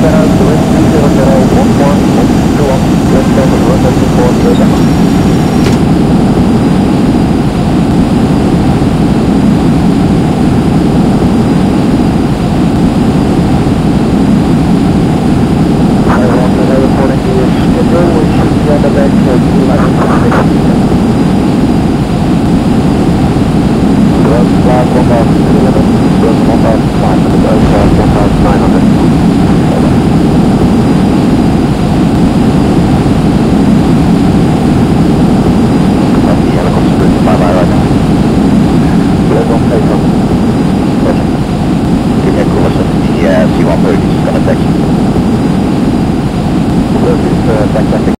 Federal Suez 3008 Airport, next to West Federal Road 34 Federal. Thank you. Once you are moved, it's just you. This is uh, fantastic.